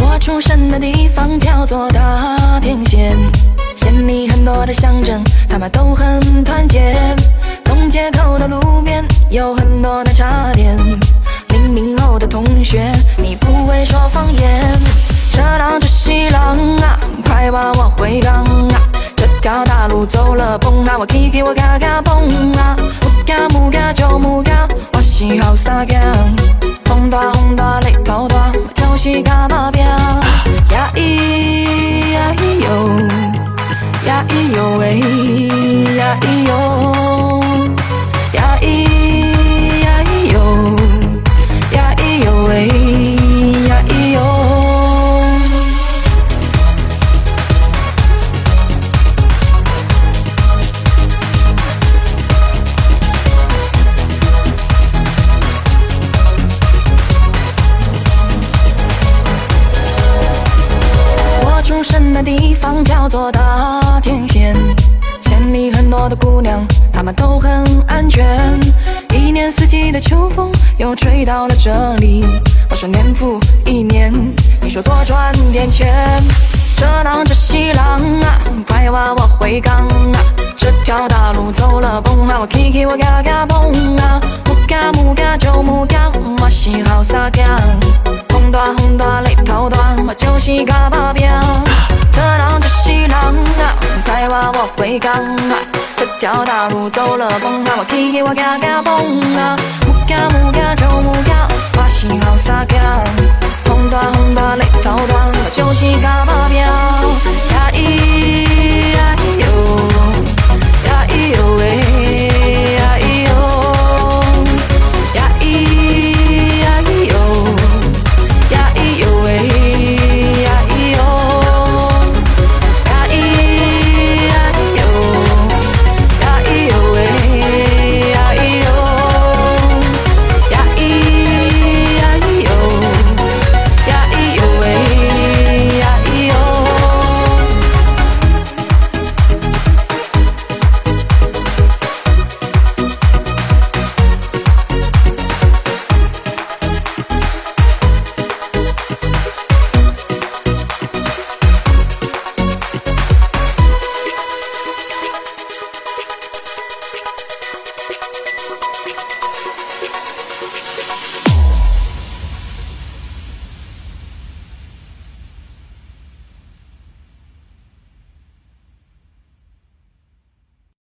我出生的地方叫做大田县，县里很多的乡镇，他们都很团结。东街口的路边有很多奶茶店。零零后的同学，你不说方言。这浪这西浪啊，快把我回港啊！这条大路走了蹦啊，我 K K 我嘎嘎蹦啊，不嘎不嘎就不嘎，我喜好撒娇。红大红大泪滔滔，我就是嘎巴彪。呀咿呀咿哟，呀咿哟喂，我出生的地方叫做大田县，县里很多的姑娘，她们都很安全。一年四季的秋风又吹到了这里，我说年复一年，你说多赚点钱。这浪这西浪啊，快把我回港啊！这条大路走了蹦啊，我 K K 我嘎嘎蹦啊，木嘎木嘎就木嘎，我喜好撒娇。红大红大泪滔滔，我就是嘎巴彪。这浪这西浪啊，快把我回港啊！这条大路走了蹦啊，我 K K 我嘎嘎蹦啊，木嘎木嘎